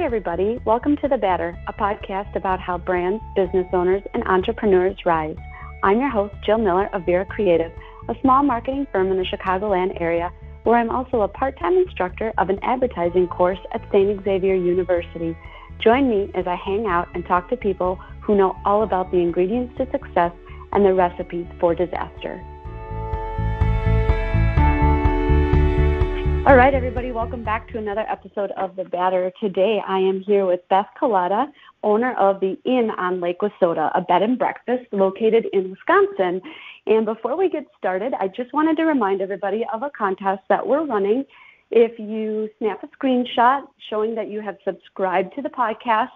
Hi, everybody. Welcome to The Batter, a podcast about how brands, business owners, and entrepreneurs rise. I'm your host, Jill Miller of Vera Creative, a small marketing firm in the Chicagoland area where I'm also a part time instructor of an advertising course at St. Xavier University. Join me as I hang out and talk to people who know all about the ingredients to success and the recipes for disaster. All right, everybody, welcome back to another episode of The Batter. Today I am here with Beth Kalata, owner of the Inn on Lake Wissota, a bed and breakfast located in Wisconsin. And before we get started, I just wanted to remind everybody of a contest that we're running. If you snap a screenshot showing that you have subscribed to the podcast,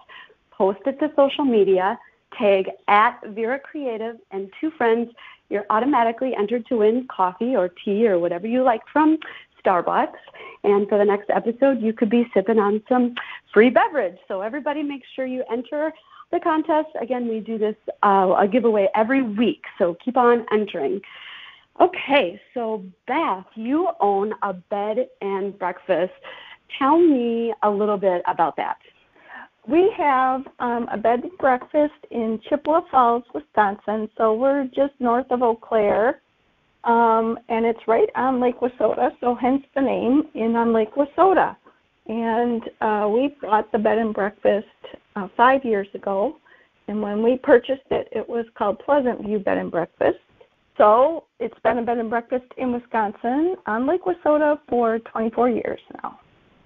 post it to social media, tag at Vera Creative and two friends, you're automatically entered to win coffee or tea or whatever you like from Starbucks. And for the next episode, you could be sipping on some free beverage. So everybody make sure you enter the contest. Again, we do this uh, a giveaway every week. So keep on entering. Okay, so Beth, you own a bed and breakfast. Tell me a little bit about that. We have um, a bed and breakfast in Chippewa Falls, Wisconsin. So we're just north of Eau Claire. Um, and it's right on Lake Wissota, so hence the name, Inn on Lake Wissota. And uh, we bought the bed and breakfast uh, five years ago. And when we purchased it, it was called Pleasant View Bed and Breakfast. So it's been a bed and breakfast in Wisconsin on Lake Wissota for 24 years now.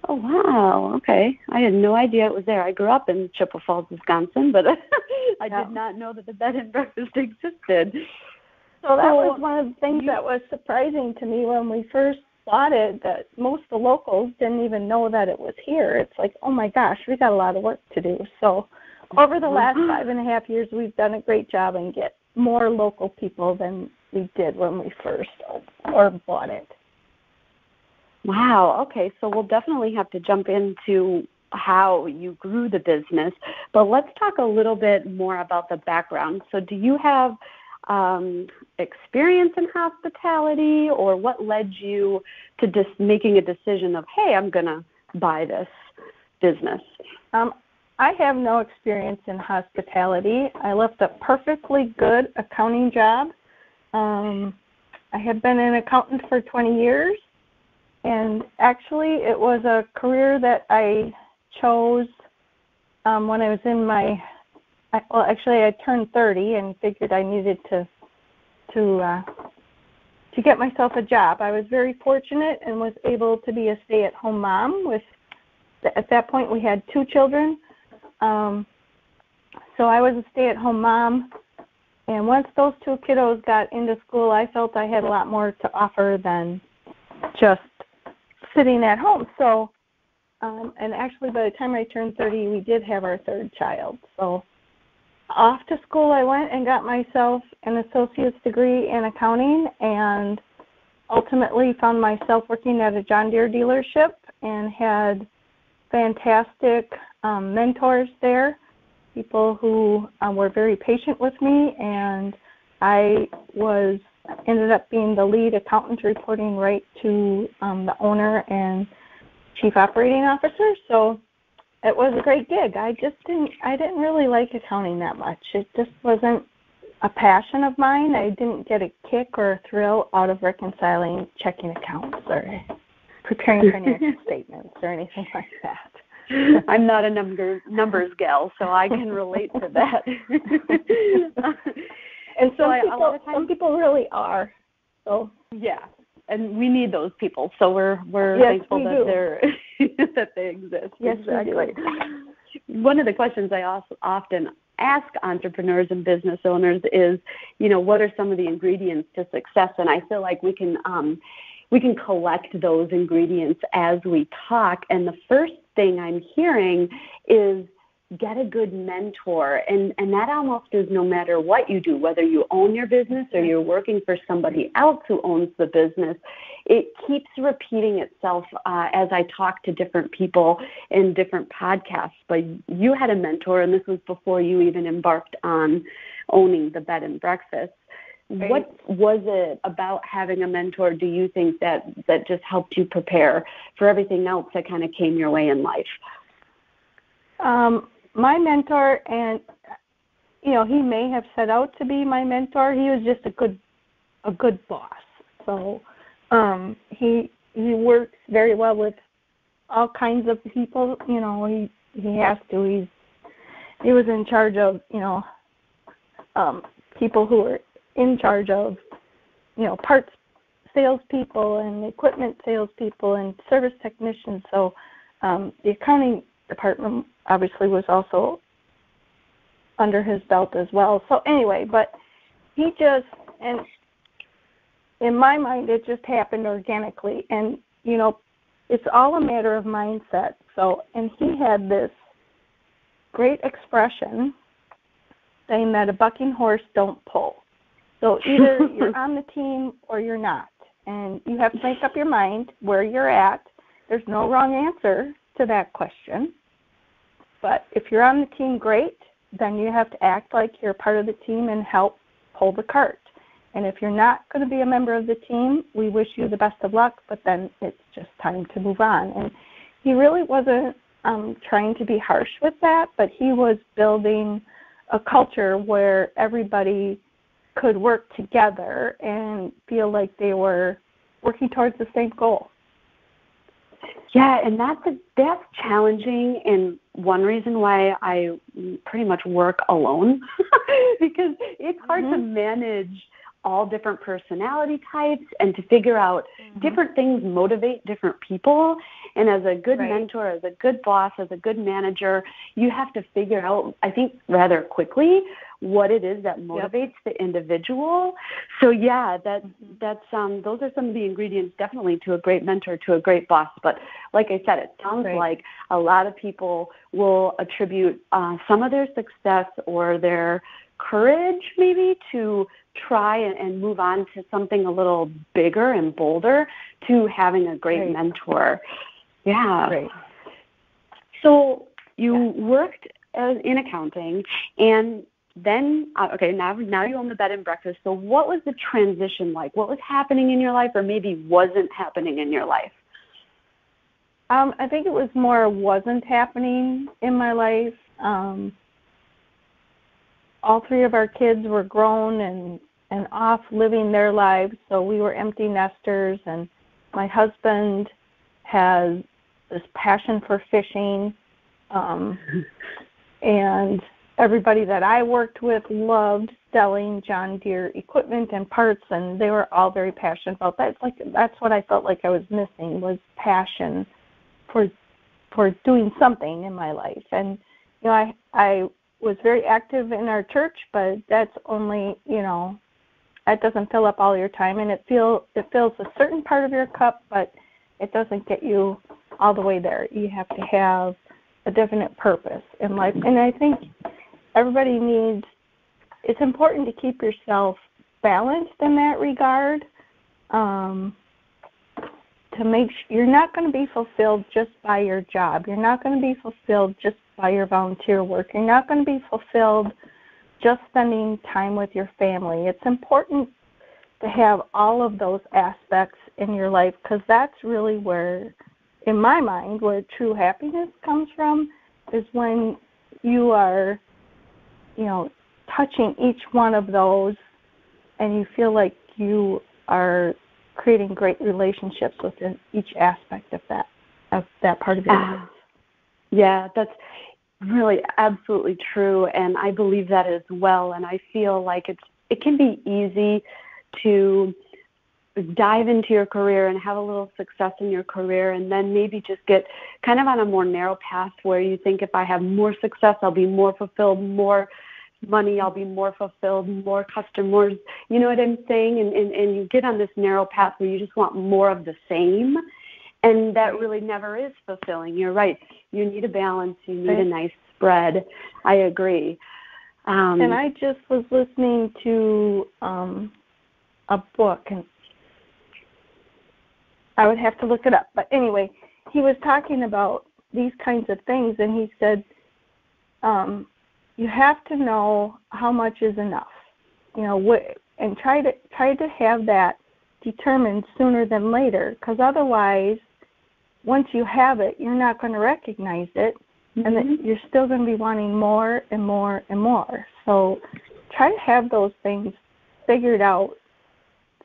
Oh wow! Okay, I had no idea it was there. I grew up in Chippewa Falls, Wisconsin, but I yeah. did not know that the bed and breakfast existed. So that was one of the things that was surprising to me when we first bought it. That most of the locals didn't even know that it was here. It's like, oh my gosh, we got a lot of work to do. So over the last mm-hmm. five and a half years, we've done a great job and get more local people than we did when we first or bought it. Wow. Okay. So we'll definitely have to jump into how you grew the business, but let's talk a little bit more about the background. So, do you have um, experience in hospitality, or what led you to just making a decision of, hey, I'm going to buy this business? Um, I have no experience in hospitality. I left a perfectly good accounting job. Um, I had been an accountant for 20 years, and actually, it was a career that I chose um, when I was in my I, well, actually, I turned 30 and figured I needed to to uh, to get myself a job. I was very fortunate and was able to be a stay-at-home mom. With at that point, we had two children, um, so I was a stay-at-home mom. And once those two kiddos got into school, I felt I had a lot more to offer than just sitting at home. So, um, and actually, by the time I turned 30, we did have our third child. So off to school I went and got myself an associate's degree in accounting and ultimately found myself working at a John Deere dealership and had fantastic um, mentors there, people who um, were very patient with me, and I was ended up being the lead accountant reporting right to um, the owner and chief operating officer. So it was a great gig. I just didn't I didn't really like accounting that much. It just wasn't a passion of mine. I didn't get a kick or a thrill out of reconciling checking accounts or preparing financial statements or anything like that. I'm not a number numbers gal, so I can relate to that. and some so people, I, some people really are. So yeah, and we need those people. So we're we're yes, thankful we that they're that they exist. Yes, exactly. One of the questions I also often ask entrepreneurs and business owners is, you know, what are some of the ingredients to success? And I feel like we can um, we can collect those ingredients as we talk. And the first thing I'm hearing is get a good mentor. And and that almost is no matter what you do whether you own your business or you're working for somebody else who owns the business it keeps repeating itself uh, as i talk to different people in different podcasts. But you had a mentor and this was before you even embarked on owning the bed and breakfast. Right. what was it about having a mentor do you think that that just helped you prepare for everything else that kind of came your way in life? Um, my mentor, and you know, he may have set out to be my mentor. He was just a good, a good boss. So um, he he works very well with all kinds of people. You know, he he has to. He's he was in charge of you know um, people who were in charge of you know parts salespeople and equipment salespeople and service technicians. So um, the accounting department obviously was also under his belt as well. So anyway, but he just and in my mind it just happened organically and you know it's all a matter of mindset. So and he had this great expression saying that a bucking horse don't pull. So either you're on the team or you're not. And you have to make up your mind where you're at. There's no wrong answer to that question. But if you're on the team, great. Then you have to act like you're part of the team and help pull the cart. And if you're not going to be a member of the team, we wish you the best of luck, but then it's just time to move on. And he really wasn't um, trying to be harsh with that, but he was building a culture where everybody could work together and feel like they were working towards the same goal. Yeah, and that's a, that's challenging, and one reason why I pretty much work alone because it's hard mm-hmm. to manage all different personality types and to figure out mm-hmm. different things motivate different people. And as a good right. mentor, as a good boss, as a good manager, you have to figure out, I think, rather quickly what it is that motivates yep. the individual. So yeah, that mm-hmm. that's um those are some of the ingredients definitely to a great mentor, to a great boss. But like I said, it sounds right. like a lot of people will attribute uh, some of their success or their courage maybe to try and, and move on to something a little bigger and bolder to having a great right. mentor. Yeah. Right. So you yeah. worked as, in accounting and then uh, okay now now you own the bed and breakfast. So what was the transition like? What was happening in your life or maybe wasn't happening in your life? Um i think it was more wasn't happening in my life. Um all three of our kids were grown and and off living their lives. So we were empty nesters and my husband has this passion for fishing um and everybody that I worked with loved selling John Deere equipment and parts and they were all very passionate about that. It's like that's what I felt like I was missing was passion for for doing something in my life. And you know, I I was very active in our church, but that's only, you know, that doesn't fill up all your time and it feel it fills a certain part of your cup, but it doesn't get you all the way there. You have to have a definite purpose in life. And I think everybody needs it's important to keep yourself balanced in that regard um, to make sure you're not going to be fulfilled just by your job. You're not going to be fulfilled just by your volunteer work. You're not going to be fulfilled just spending time with your family. It's important to have all of those aspects in your life because that's really where in my mind where true happiness comes from is when you are you know, touching each one of those and you feel like you are creating great relationships within each aspect of that of that part of your uh, life. Yeah, that's really absolutely true and I believe that as well and I feel like it's it can be easy to dive into your career and have a little success in your career and then maybe just get kind of on a more narrow path where you think if I have more success I'll be more fulfilled, more money, I'll be more fulfilled, more customers. You know what I'm saying? And, and, and you get on this narrow path where you just want more of the same. And that really never is fulfilling. You're right. You need a balance. You need a nice spread. I agree. Um, and I just was listening to um, a book, and I would have to look it up. But anyway, he was talking about these kinds of things, and he said, um, you have to know how much is enough. You know, what and try to try to have that determined sooner than later because otherwise once you have it, you're not going to recognize it mm-hmm. and that mm-hmm. you're still going to be wanting more and more and more. So try to have those things figured out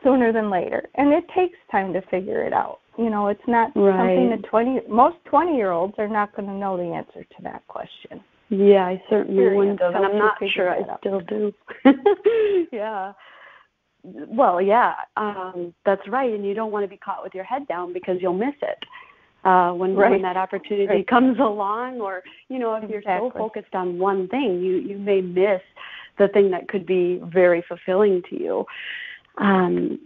sooner than later. And it takes time to figure it out. You know, it's not right. something that 20 most 20 year olds are not going to know the answer to that question. Yeah, I certainly wouldn't have, and I'm not sure I still do. yeah. Well, yeah, um, that's right, and you don't want to be caught with your head down because you'll miss it uh, when right. when that opportunity right. comes along, or you know, if you're so focused on one thing, you you may miss the thing that could be very fulfilling to you. Um,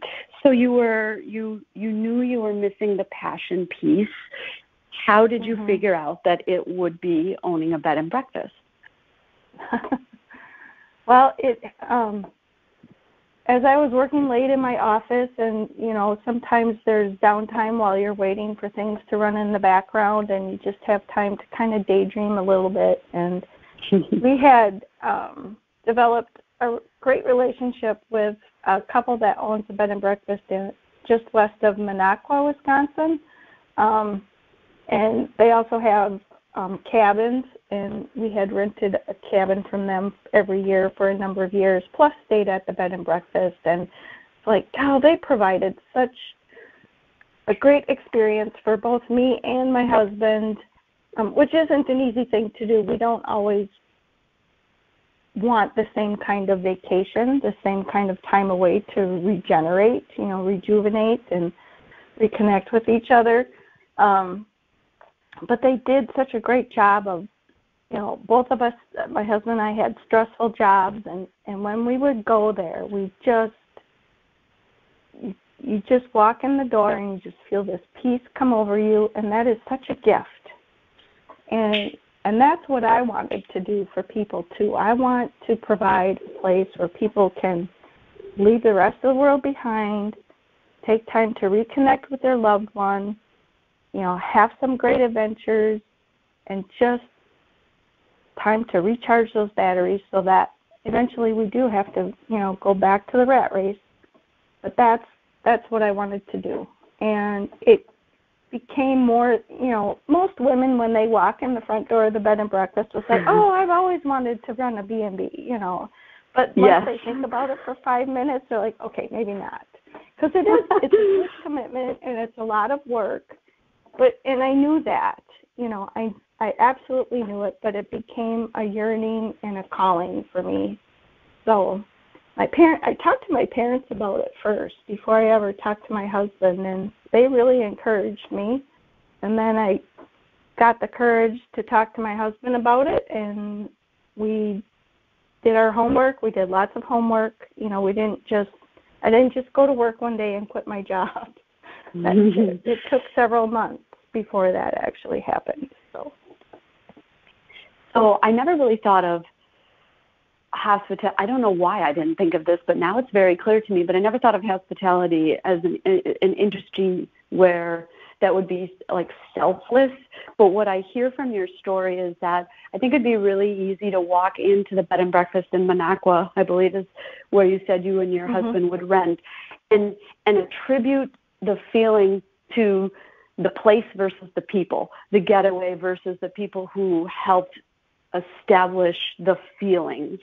so you were you you knew you were missing the passion piece. How did you mm-hmm. figure out that it would be owning a bed and breakfast? well, it um, as I was working late in my office, and you know sometimes there's downtime while you're waiting for things to run in the background, and you just have time to kind of daydream a little bit. And we had um, developed a great relationship with a couple that owns a bed and breakfast in just west of Minocqua, Wisconsin. Um, and they also have um, cabins, and we had rented a cabin from them every year for a number of years, plus stayed at the bed and breakfast. And it's like, oh, they provided such a great experience for both me and my husband, um, which isn't an easy thing to do. We don't always want the same kind of vacation, the same kind of time away to regenerate, you know, rejuvenate and reconnect with each other. Um, but they did such a great job of, you know, both of us, my husband and I had stressful jobs, and and when we would go there, we just you, you just walk in the door and you just feel this peace come over you, and that is such a gift. And and that's what I wanted to do for people too. I want to provide a place where people can leave the rest of the world behind, take time to reconnect with their loved one, you know, have some great adventures, and just time to recharge those batteries so that eventually we do have to, you know, go back to the rat race. But that's that's what I wanted to do. And it became more, you know, most women when they walk in the front door of the bed and breakfast will say, mm-hmm. "Oh, I've always wanted to run a B&B," you know. But once yes. they think about it for 5 minutes, they're like, "Okay, maybe not." Cuz it is it's a huge commitment and it's a lot of work. But and I knew that, you know, I I absolutely knew it, but it became a yearning and a calling for me. So, my parent I talked to my parents about it first before I ever talked to my husband and they really encouraged me. And then I got the courage to talk to my husband about it and we did our homework. We did lots of homework. You know, we didn't just I didn't just go to work one day and quit my job. it, mm-hmm. it took several months before that actually happened. So So I never really thought of hospitality. I don't know why I didn't think of this, but now it's very clear to me. But I never thought of hospitality as an, an industry where that would be like selfless. But what I hear from your story is that I think it'd be really easy to walk into the bed and breakfast in Minocqua, I believe is where you said you and your mm-hmm. husband would rent, and and attribute the feeling to the place versus the people, the getaway versus the people who helped establish the feelings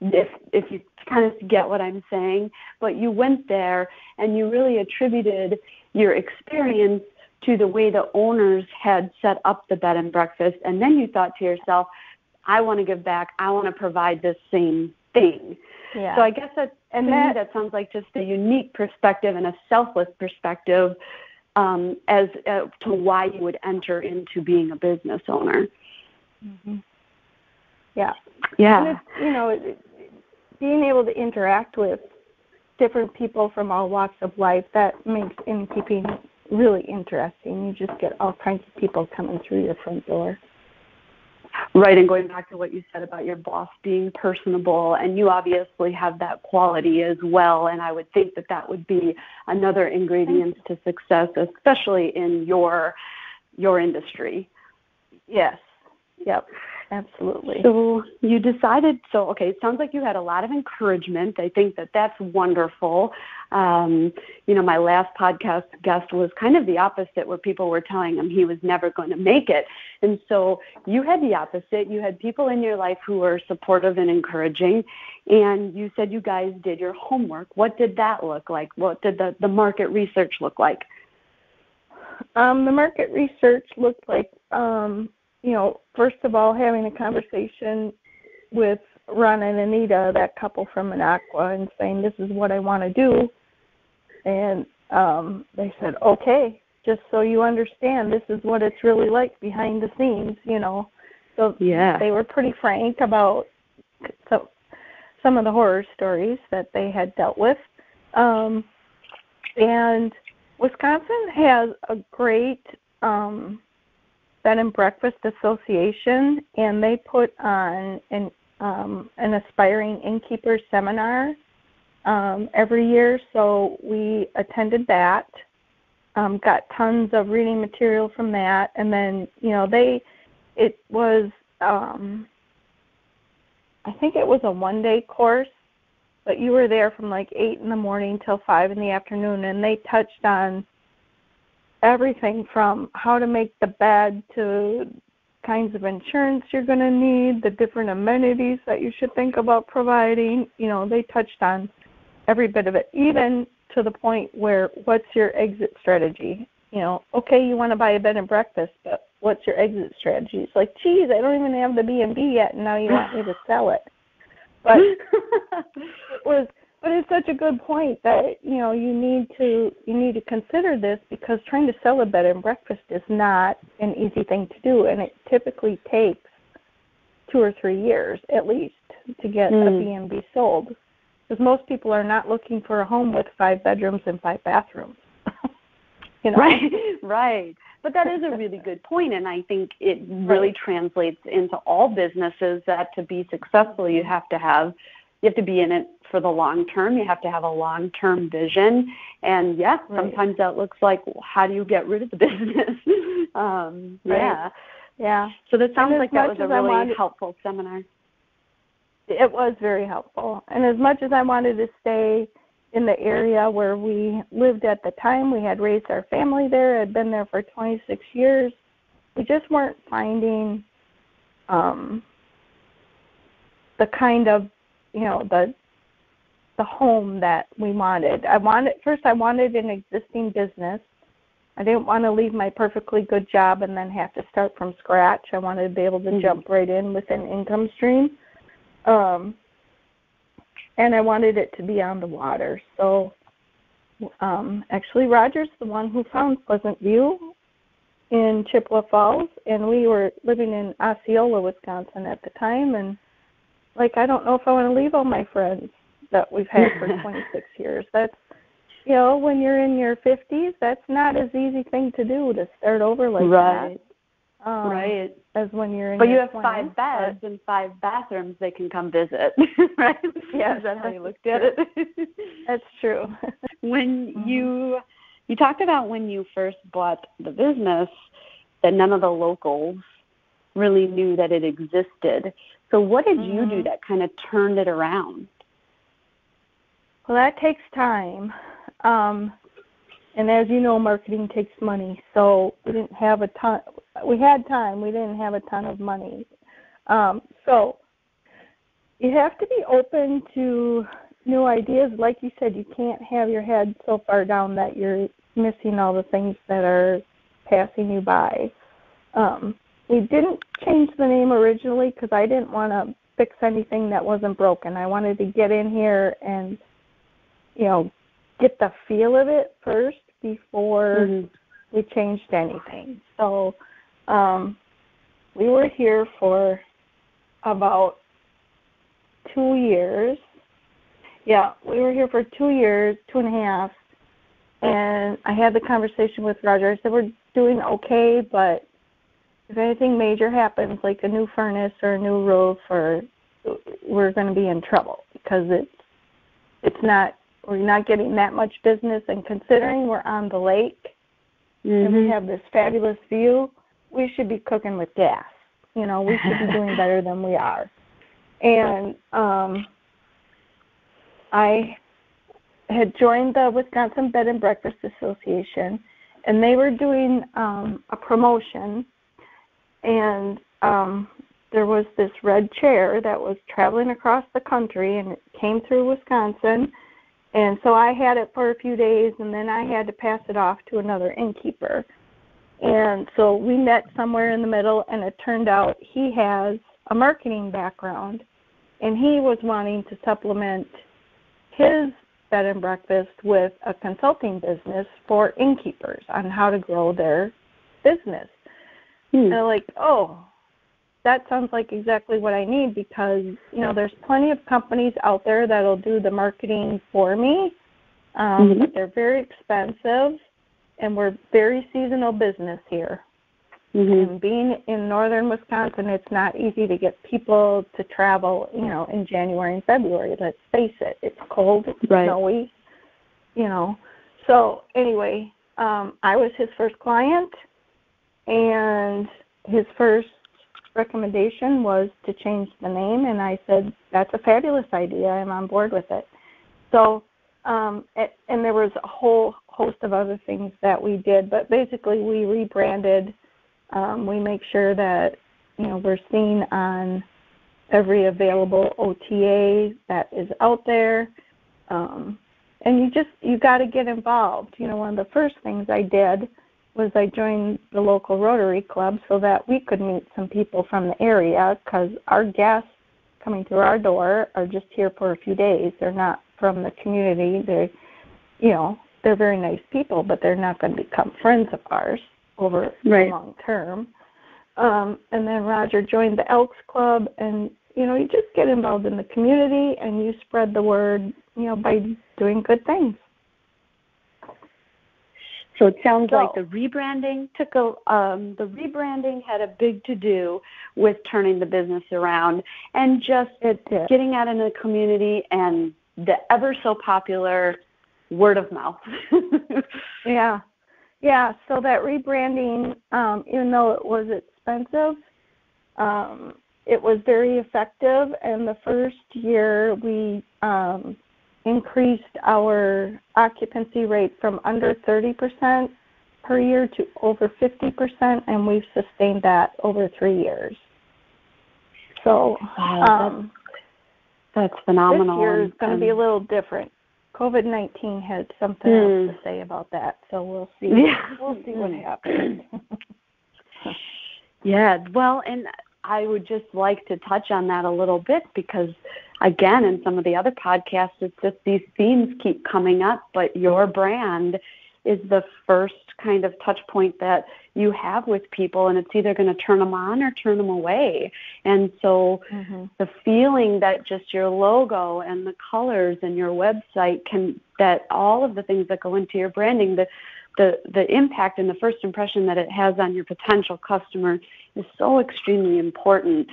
if if you kind of get what I'm saying. But you went there and you really attributed your experience to the way the owners had set up the bed and breakfast, and then you thought to yourself, I want to give back. I want to provide this same thing. Yeah. So I guess that and that, that sounds like just a unique perspective and a selfless perspective um, as uh, to why you would enter into being a business owner. Mm-hmm. Yeah. Yeah. it's you know, it, being able to interact with different people from all walks of life that makes innkeeping really interesting. You just get all kinds of people coming through your front door. Right, and going back to what you said about your boss being personable, and you obviously have that quality as well. And I would think that that would be another ingredient to success, especially in your your industry. Yes. Yep. Absolutely. So you decided. So okay, it sounds like you had a lot of encouragement. I think that that's wonderful. Um, you know, my last podcast guest was kind of the opposite, where people were telling him he was never going to make it, and so you had the opposite. You had people in your life who were supportive and encouraging, and you said you guys did your homework. What did that look like? What did the the market research look like? Um, the market research looked like um, you know, first of all, having a conversation with Ron and Anita, that couple from Minocqua, and saying, This is what I want to do. And um, they said, Okay, just so you understand, this is what it's really like behind the scenes, you know. So yeah. they were pretty frank about so, some of the horror stories that they had dealt with. Um, and Wisconsin has a great um, Bed and Breakfast Association, and they put on an um, an aspiring innkeeper seminar um, every year. So we attended that, um, got tons of reading material from that, and then you know they it was um, I think it was a one day course, but you were there from like eight in the morning till five in the afternoon, and they touched on everything from how to make the bed to kinds of insurance you're going to need, the different amenities that you should think about providing. You know, they touched on every bit of it, even to the point where what's your exit strategy? You know, okay, you want to buy a bed and breakfast, but what's your exit strategy? It's like, geez, I don't even have the B and B yet, and now you want me to sell it. But it was but it's such a good point that you know you need to you need to consider this because trying to sell a bed and breakfast is not an easy thing to do, and it typically takes two or three years at least to get mm. a hmm. B&B sold. Because most people are not looking for a home with five bedrooms and five bathrooms. you know? Right, right. But that is a really good point, and I think it really right. translates into all businesses that to be successful, you have to have you have to be in it for the long term. You have to have a long term vision. And yeah, right. sometimes that looks like how do you get rid of the business? um, right. Yeah. Yeah. So that sounds like that was a really wanted, helpful seminar. It was very helpful. And as much as I wanted to stay in the area where we lived at the time, we had raised our family there, had been there for 26 years. We just weren't finding um, the kind of you know the the home that we wanted. I wanted first I wanted an existing business. I didn't want to leave my perfectly good job and then have to start from scratch. I wanted to be able to mm-hmm. jump right in with an income stream. Um, and I wanted it to be on the water. So um, actually, Roger's the one who found Pleasant View in Chippewa Falls, and we were living in Osceola, Wisconsin at the time, and like I don't know if I want to leave all my friends that we've had for 26 years. That's you know, when you're in your 50s, that's not as easy thing to do to start over like right. that. Um, right. As when you're in But you have 20s, five beds but... and five bathrooms they can come visit, right? Yes, that's, that how you looked at it? that's true. when mm-hmm. you you talked about when you first bought the business that none of the locals really knew that it existed. So, what did mm-hmm. you do mm-hmm. that kind of turned it around? Well, that takes time. Um, and as you know, marketing takes money. So we didn't have a ton. We had time. We didn't have a ton of money. Um, so you have to be open to new ideas. Like you said, you can't have your head so far down that you're missing all the things that are passing you by. Um, we didn't change the name originally because I didn't want to fix anything that wasn't broken. I wanted to get in here and, you know, get the feel of it first before mm-hmm. we changed anything. So um, we were here for about two years. Yeah, we were here for two years, two and a half. And I had the conversation with Roger. I said, We're doing okay, but if anything major happens, like a new furnace or a new roof, or we're going to be in trouble because it's it's not we're not getting that much business. And considering we're on the lake mm-hmm. and we mm-hmm. have this fabulous view, we should be cooking with gas. You know, we should be doing better than we are. And um, I had joined the Wisconsin Bed and Breakfast Association, and they were doing um, a promotion, and um, there was this red chair that was traveling across the country, and it came through Wisconsin. And so I had it for a few days, and then I had to pass it off to another innkeeper. And so we met somewhere in the middle, and it turned out he has a marketing background, and he was wanting to supplement his bed and breakfast with a consulting business for innkeepers on how to grow their business. Hmm. And like, oh, that sounds like exactly what I need because you know there's plenty of companies out there that'll do the marketing for me, um, mm-hmm. but they're very expensive, and we're very seasonal business here. Mm-hmm. And being in northern Wisconsin, it's not easy to get people to travel, you know, in January and February. Let's face it, it's cold, it's right. snowy, you know. So anyway, um, I was his first client, and his first recommendation was to change the name, and I said that's a fabulous idea. I'm on board with it. So, um, it, and there was a whole host of other things that we did, but basically we rebranded um, we make sure that you know we're seen on every available OTA that is out there. Um, and you just you got to get involved. You know, one of the first things I did was I joined the local Rotary Club so that we could meet some people from the area because our guests coming through our door are just here for a few days. They're not from the community. They're, you know, they're very nice people, but they're not going to become friends of ours over right. the long term. Um, and then Roger joined the Elks Club, and you know, you just get involved in the community and you spread the word, you know, by doing good things. So it sounds so, like the rebranding took a um, the rebranding had a big to do with turning the business around and just getting out in the community and the ever so popular word of mouth. yeah, yeah, so that rebranding, um, even though it was expensive, um, it was very effective. And the first year, we um, increased our occupancy rate from under 30% per year to over 50%, and we've sustained that over three years. So wow, um, that's, that's phenomenal. This year is going to be a little different. COVID nineteen had something mm. else to say about that, so we'll see. Yeah. We'll see what happens. yeah, well, and I would just like to touch on that a little bit because, again, in some of the other podcasts, it's just these themes keep coming up, but your brand is the first kind of touch point that you have with people and it's either going to turn them on or turn them away and so mm-hmm. the feeling that just your logo and the colors and your website can that all of the things that go into your branding the the the impact and the first impression that it has on your potential customer is so extremely important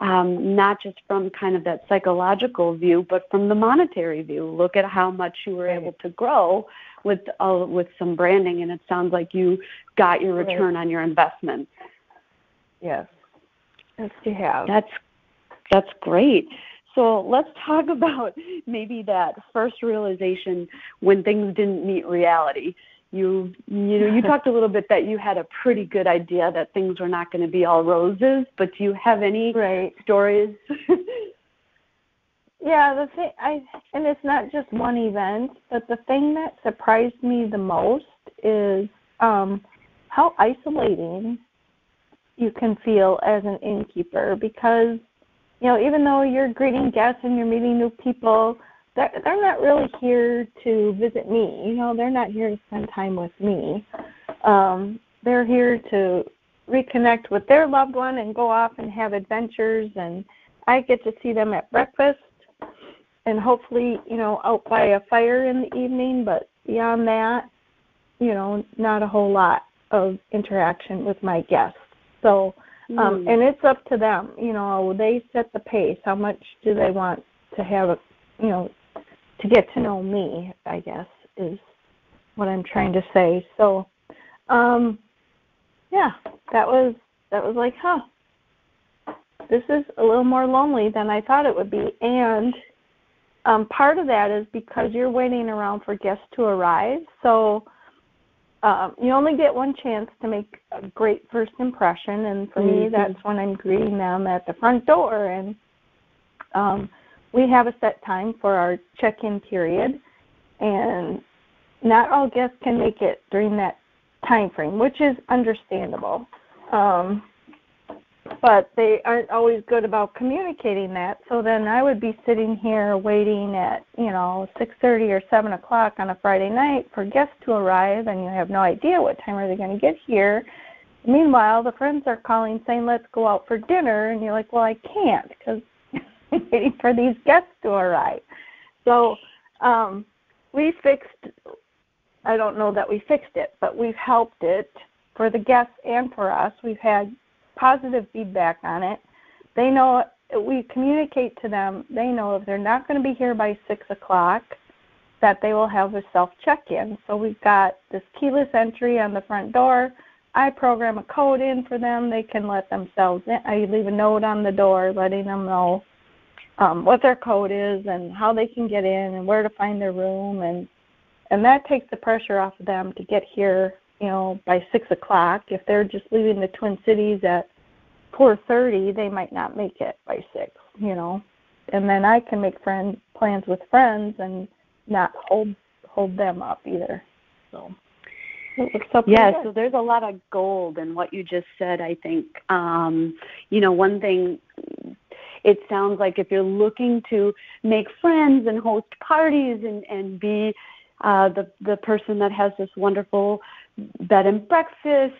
um, not just from kind of that psychological view, but from the monetary view. Look at how much you were able to grow with uh, with some branding, and it sounds like you got your return right. on your investment. Yes, yes, you have. That's that's great. So let's talk about maybe that first realization when things didn't meet reality. You you know you talked a little bit that you had a pretty good idea that things were not going to be all roses, but do you have any right. stories Yeah, the thing I and it's not just one event, but the thing that surprised me the most is um how isolating you can feel as an innkeeper because you know even though you're greeting guests and you're meeting new people they're, they're not really here to visit me you know they're not here to spend time with me um they're here to reconnect with their loved one and go off and have adventures and i get to see them at breakfast and hopefully, you know, out by a fire in the evening, but beyond that, you know, not a whole lot of interaction with my guests. So, um, mm. and it's up to them. You know, they set the pace. How much do they want to have, a, you know, to get to know me? I guess is what I'm trying to say. So, um, yeah, that was that was like, huh, this is a little more lonely than I thought it would be. And um, part of that is because you're waiting around for guests to arrive. So um, you only get one chance to make a great first impression. And for mm-hmm. me, that's when I'm greeting them at the front door. And um, we have a set time for our check in period. And not all guests can make it during that time frame, which is understandable. Um, but they aren't always good about communicating that. So then I would be sitting here waiting at you know six thirty or seven o'clock on a Friday night for guests to arrive, and you have no idea what time are they going to get here. Meanwhile, the friends are calling saying let's go out for dinner, and you're like, well, I can't because waiting for these guests to arrive. So um, we fixed. I don't know that we fixed it, but we've helped it for the guests and for us. We've had positive feedback on it. They know we communicate to them. They know if they're not going to be here by six o'clock, that they will have a self check-in. So we've got this keyless entry on the front door. I program a code in for them. They can let themselves in. I leave a note on the door letting them know um, what their code is and how they can get in and where to find their room and and that takes the pressure off of them to get here you know, by six o'clock. If they're just leaving the Twin Cities at four thirty, they might not make it by six. You know, and then I can make friend plans with friends and not hold hold them up either. So. Yeah, so there's a lot of gold in what you just said, I think. Um, you know, one thing it sounds like if you're looking to make friends and host parties and, and be uh, the the person that has this wonderful bed and breakfast.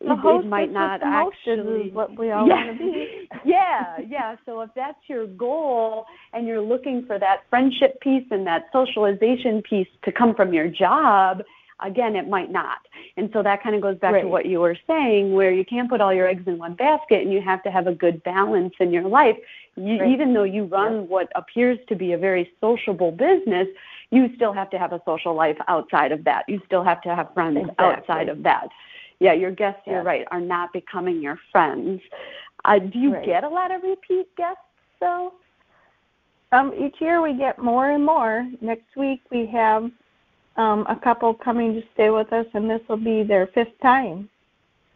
The it, might not actually what we all yeah, want to be. yeah, yeah. So if that's your goal and you're looking for that friendship piece and that socialization piece to come from your job, again, it might not. And so that kind of goes back right. to what you were saying, where you can't put all your eggs in one basket and you have to have a good balance in your life. You, right. Even though you run what appears to be a very sociable business, you still have to have a social life outside of that. You still have to have friends exactly. outside of that. Yeah, your guests, you're right, are not becoming your friends. Uh, do you right. get a lot of repeat guests though? Um, each year we get more and more. Next week we have um, a couple coming to stay with us, and this will be their fifth time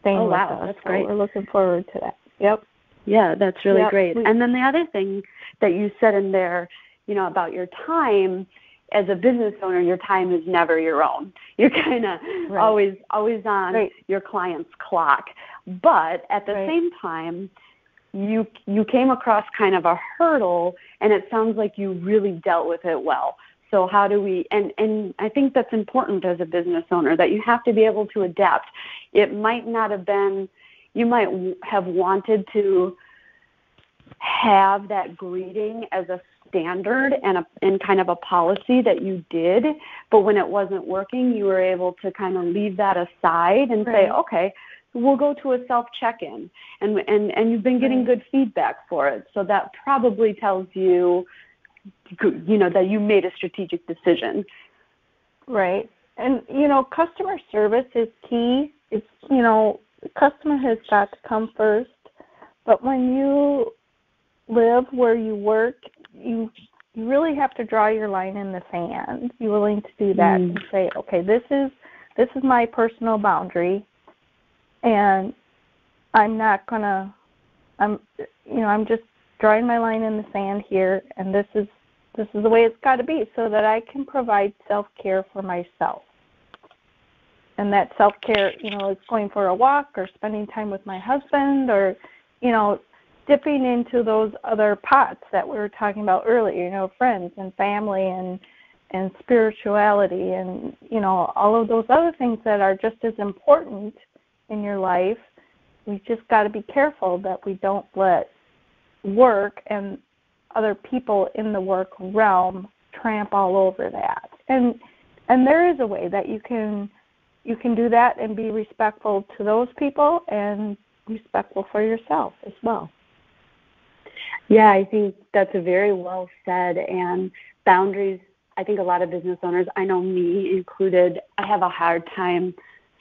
staying oh, with wow, us. That's so great. We're looking forward to that. Yep. Yeah, that's really yep. great. And then the other thing that you said in there, you know, about your time as a business owner, your time is never your own. You're kind of right. always always on right. your client's clock. But at the right. same time, you you came across kind of a hurdle, and it sounds like you really dealt with it well. So how do we? And and I think that's important as a business owner that you have to be able to adapt. It might not have been. You might have wanted to have that greeting as a standard and a and kind of a policy that you did, but when it wasn't working, you were able to kind of leave that aside and right. say, okay, we'll go to a self check-in, and and and you've been getting good feedback for it, so that probably tells you, you know, that you made a strategic decision. Right, and you know, customer service is key. It's you know, customer has got to come first, but when you live where you work you you really have to draw your line in the sand. You're willing to do that mm. and say, okay, this is this is my personal boundary, and I'm not gonna. I'm you know I'm just drawing my line in the sand here, and this is this is the way it's got to be, so that I can provide self care for myself. And that self care, you know, is going for a walk or spending time with my husband or, you know, dipping into those other pots that we were talking about earlier, you know, friends and family and and spirituality and you know all of those other things that are just as important in your life. We just got to be careful that we don't let work and other people in the work realm tramp all over that. And and there is a way that you can you can do that and be respectful to those people and respectful for yourself as well. Yeah, I think that's a very well said. And boundaries, I think a lot of business owners, I know me included, I have a hard time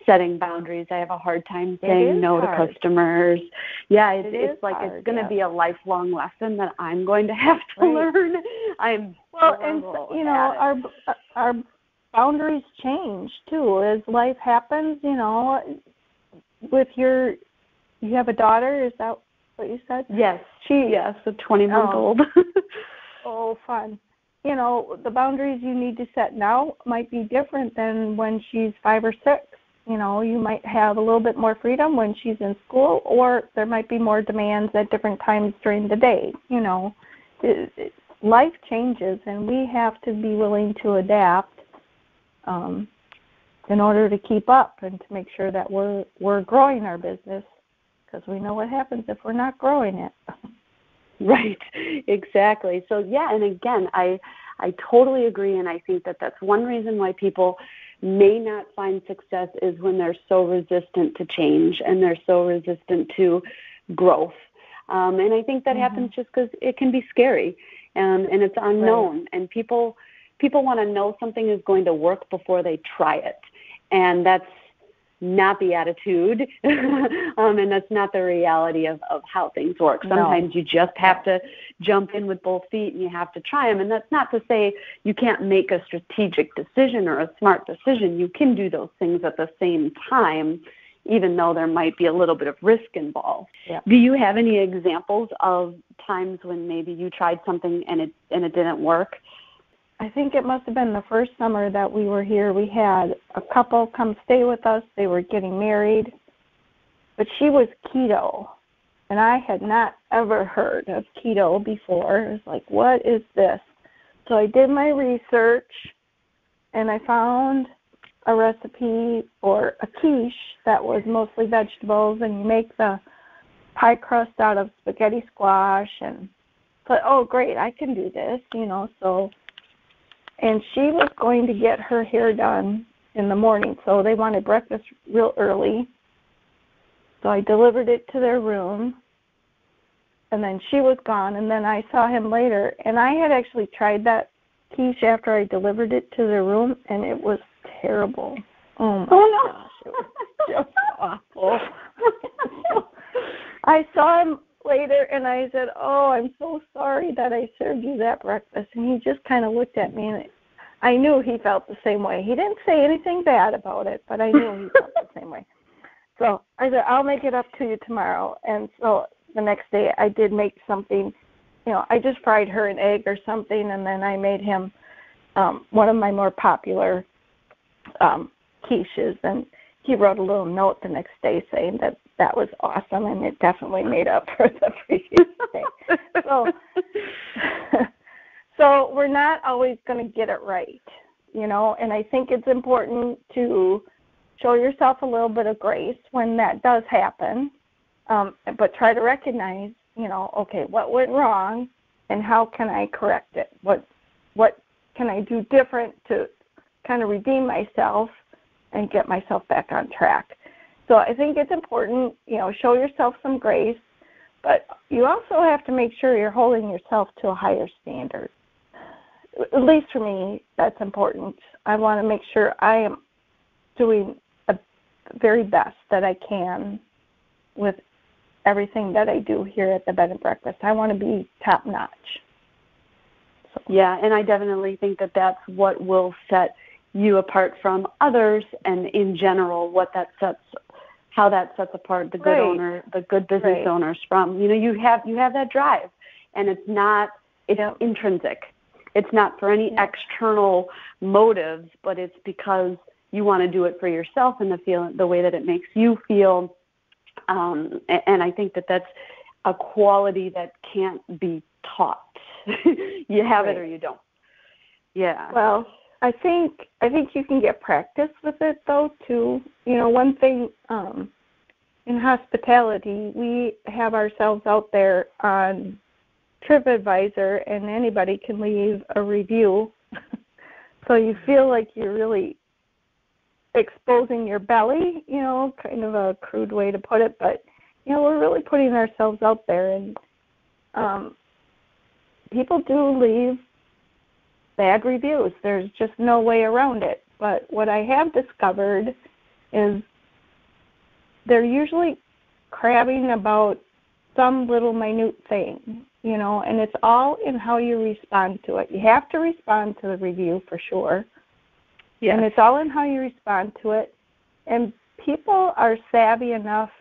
setting boundaries. I have a hard time saying no hard. to customers. Yeah, it's, it it's like hard, it's going to yeah. be a lifelong lesson that I'm going to have to Right. learn. I'm well and you know our our boundaries change too as life happens you know with your you have a daughter is that what you said yes, she yes, a 20 month Oh. old. oh fun you know the boundaries you need to set now might be different than when she's five or six you know you might have a little bit more freedom when she's in school or there might be more demands at different times during the day you know it, it, life changes and we have to be willing to adapt um, in order to keep up and to make sure that we're we're growing our business because we know what happens if we're not growing it Right, exactly. So yeah, and again, I I totally agree, and I think that that's one reason why people may not find success is when they're so resistant to change and they're so resistant to growth. Um, and I think that Mhm. happens just because it can be scary, um, and it's unknown, and people people want to know something is going to work before they try it, and that's not the attitude um, and that's not the reality of, of how things work No. sometimes you just have to jump in with both feet and you have to try them and that's not to say you can't make a strategic decision or a smart decision you can do those things at the same time even though there might be a little bit of risk involved Yeah. do you have any examples of times when maybe you tried something and it and it didn't work I think it must have been the first summer that we were here. We had a couple come stay with us. They were getting married, but she was keto, and I had not ever heard of keto before. It was like, what is this? So I did my research, and I found a recipe for a quiche that was mostly vegetables, and you make the pie crust out of spaghetti squash, and thought, oh great, I can do this, you know. So and she was going to get her hair done in the morning, so they wanted breakfast real early. So I delivered it to their room, and then she was gone, and then I saw him later, and I had actually tried that quiche after I delivered it to their room, and it was terrible. Oh my Oh, no. gosh, it was just awful. I saw him later and I said, "Oh, I'm so sorry that I served you that breakfast." And he just kind of looked at me and I knew he felt the same way. He didn't say anything bad about it, but I knew he felt the same way. So I said, "I'll make it up to you tomorrow." And so the next day I did make something, you know, I just fried her an egg or something and then I made him um one of my more popular um quiches and he wrote a little note the next day saying that that was awesome and it definitely made up for the previous day. So so we're not always going to get it right, you know, and I think it's important to show yourself a little bit of grace when that does happen. Um, but try to recognize, you know, okay, what went wrong and how can I correct it? What what can I do different to kind of redeem myself and get myself back on track? So I think it's important, you know, show yourself some grace, but you also have to make sure you're holding yourself to a higher standard. At least for me, that's important. I want to make sure I am doing the very best that I can with everything that I do here at the bed and breakfast. I want to be top notch. Yeah, and I definitely think that that's what will set you apart from others, and in general, what that sets, how that sets apart the good Right. owner, the good business Right. owners from. You know, you have you have that drive, and it's not it's Yep. intrinsic. It's not for any Yep. external motives, but it's because you want to do it for yourself and the feel the way that it makes you feel. Um, a- and I think that that's a quality that can't be taught. you have it or you don't. Yeah. Well, I think I think you can get practice with it though too. You know, one thing um in hospitality, we have ourselves out there on TripAdvisor and anybody can leave a review. so you feel like you're really exposing your belly, you know, kind of a crude way to put it, but you know, we're really putting ourselves out there and um people do leave bad reviews. There's just no way around it. But what I have discovered is they're usually crabbing about some little minute thing, you know, and it's all in how you respond to it. You have to respond to the review for sure. Yes. And it's all in how you respond to it. And people are savvy enough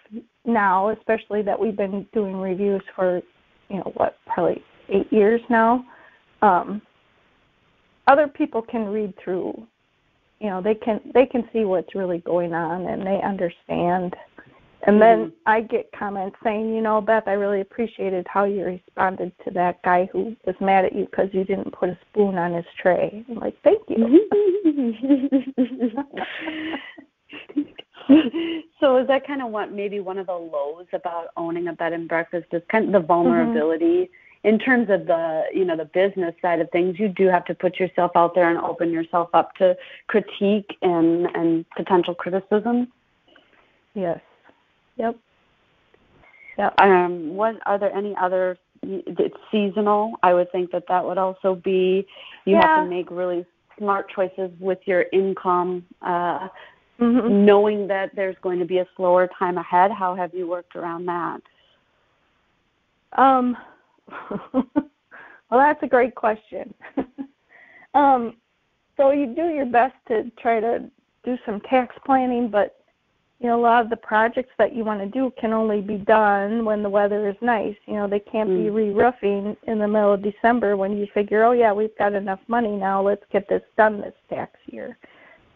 now, especially that we've been doing reviews for, you know, what, probably eight years now. Um, other people can read through. You know they can they can see what's really going on and they understand. And then Mhm. i get comments saying you know beth i really appreciated how you responded to that guy who was mad at you because you didn't put a spoon on his tray. I'm like thank you. So is that kind of what maybe one of the lows about owning a bed and breakfast is kind of the vulnerability in terms of the you know the business side of things you do have to put yourself out there and open yourself up to critique and and potential criticism. Yes. Yep. Yep. Um what are there any other it's seasonal. I would think that that would also be you have to make really smart choices with your income uh hmm knowing that there's going to be a slower time ahead. How have you worked around that? Um, well, that's a great question. um, so you do your best to try to do some tax planning, but you know a lot of the projects that you want to do can only be done when the weather is nice. You know they can't be Mm. re-roofing in the middle of December when you figure, oh yeah, we've got enough money now. Let's get this done this tax year,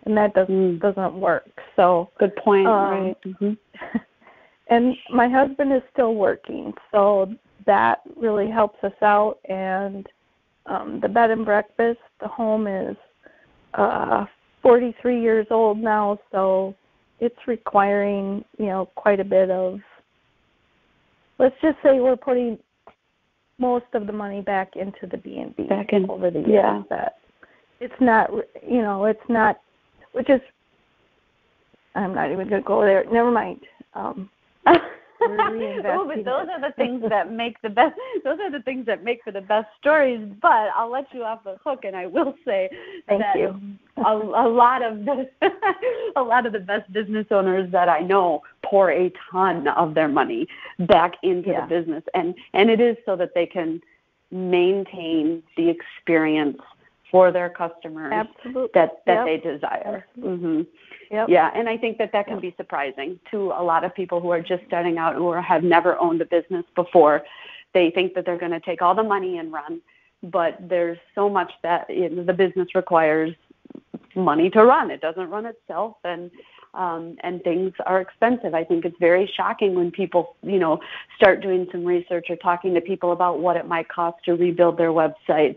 and that doesn't Mm. doesn't work. So good point Um, right hmm and my husband is still working, so that really helps us out. And um, the bed and breakfast, the home is uh, 43 years old now, so it's requiring you know quite a bit of. Let's just say we're putting most of the money back into the B and B Back in- over the years. yeah. That it's not you know it's not which is I'm not even going to go there. Never mind. Um, oh, but those are the things that make the best. Those are the things that make for the best stories. But I'll let you off the hook, and I will say Thank that you. a, a lot of the a lot of the best business owners that I know pour a ton of their money back into Yeah. the business, and and it is so that they can maintain the experience for their customers Absolutely. that that Yep. they desire. hmm Yep. Yeah, and I think that that can Yep. be surprising to a lot of people who are just starting out or have never owned a business before. They think that they're going to take all the money and run, but there's so much that you know, the business requires money to run. It doesn't run itself, and um, and things are expensive. I think it's very shocking when people, you know, start doing some research or talking to people about what it might cost to rebuild their website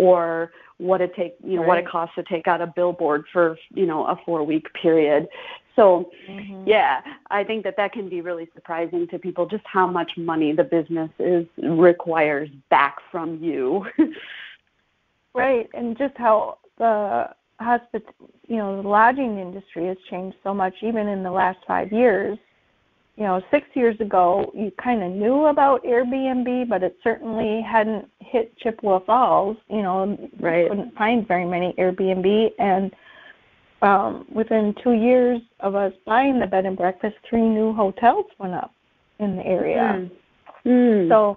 or what it take, you know, what it costs to take out a billboard for, you know, a four week period. So, Mhm. yeah, I think that that can be really surprising to people just how much money the business is requires back from you. Right, and just how the hospit you know, the lodging industry has changed so much even in the last five years. You know, six years ago you kind of knew about Airbnb, but it certainly hadn't hit Chippewa Falls. You know, Right. you couldn't find very many Airbnb, and um, within two years of us buying the bed and breakfast, three new hotels went up in the area. Mm. So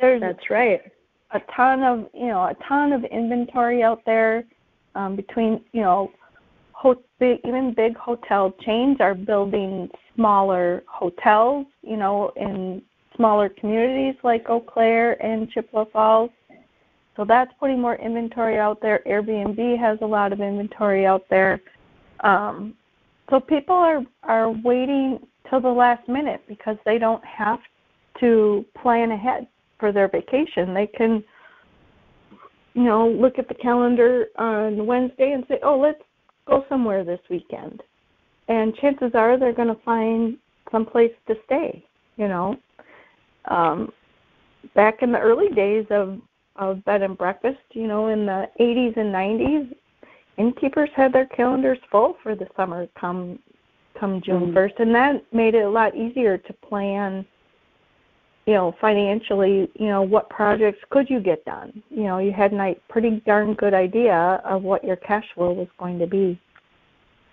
there's that's right. a ton of you know a ton of inventory out there um, between you know even big hotel chains are building smaller hotels you know in smaller communities like Eau Claire and Chippewa Falls. So that's putting more inventory out there. Airbnb has a lot of inventory out there. Um, so people are are waiting till the last minute because they don't have to plan ahead for their vacation. They can, you know, look at the calendar on Wednesday and say, "Oh, let's go somewhere this weekend," and chances are they're going to find some place to stay. You know, um, back in the early days of of bed and breakfast, you know, in the 80s and 90s, innkeepers had their calendars full for the summer come come June Mhm. 1st, and that made it a lot easier to plan you know, financially, you know, what projects could you get done? You know, you had a pretty darn good idea of what your cash flow was going to be.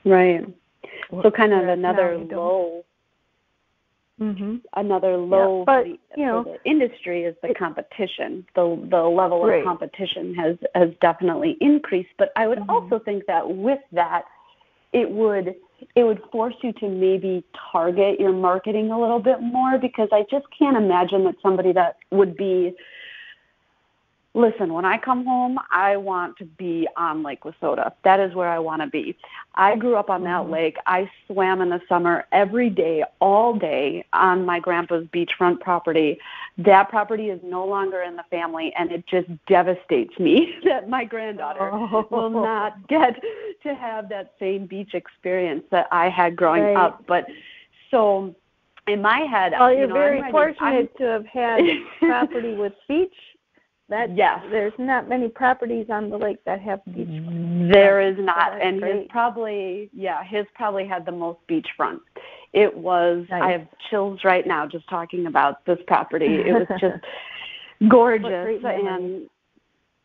Right. So kind of another low Mm-hmm. Another low yeah, but, the, you know, industry is the competition. The the level right. of competition has has definitely increased. But I would Mhm. also think that with that, it would it would force you to maybe target your marketing a little bit more because I just can't imagine that somebody that would be listen, when I come home, I want to be on Lake Wissota. That is where I want to be. I grew up on that Mhm. lake. I swam in the summer every day, all day on my grandpa's beachfront property. That property is no longer in the family, and it just devastates me that my granddaughter Oh. will not get to have that same beach experience that I had growing Right. up. But so in my head, Well, you you're know, very I'm fortunate to have had property with beach. That Yes. there's not many properties on the lake that have beach. There is not, and his probably yeah, his probably had the most beachfront. It was I have chills right now just talking about this property. It was just gorgeous great and